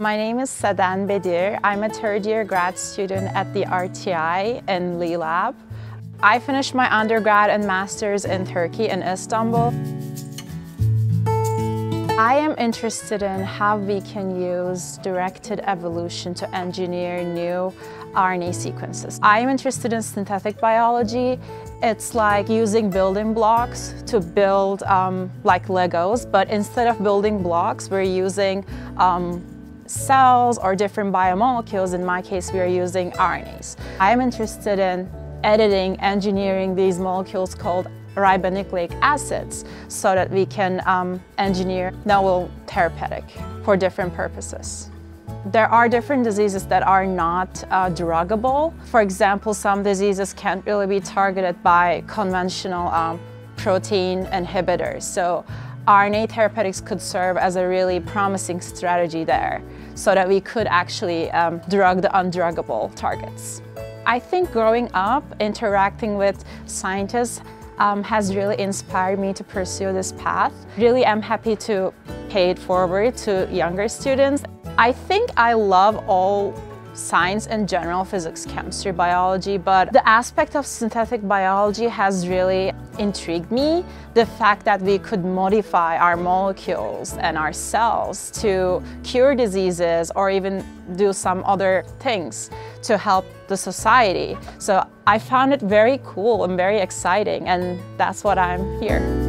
My name is Seden Bedir. I'm a third year grad student at the RTI in Lee Lab. I finished my undergrad and master's in Turkey in Istanbul. I am interested in how we can use directed evolution to engineer new RNA sequences. I am interested in synthetic biology. It's like using building blocks to build um, like Legos, but instead of building blocks, we're using um, cells or different biomolecules. In my case, we are using RNAs. I am interested in editing, engineering these molecules called ribonucleic acids so that we can um, engineer novel therapeutic for different purposes. There are different diseases that are not uh, druggable. For example, some diseases can't really be targeted by conventional um, protein inhibitors. So RNA therapeutics could serve as a really promising strategy there so that we could actually um, drug the undruggable targets. I think growing up, interacting with scientists um, has really inspired me to pursue this path. Really I'm happy to pay it forward to younger students. I think I love all science in general, physics, chemistry, biology, but the aspect of synthetic biology has really intrigued me. The fact that we could modify our molecules and our cells to cure diseases or even do some other things to help the society. So I found it very cool and very exciting and that's what I'm here.